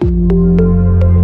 す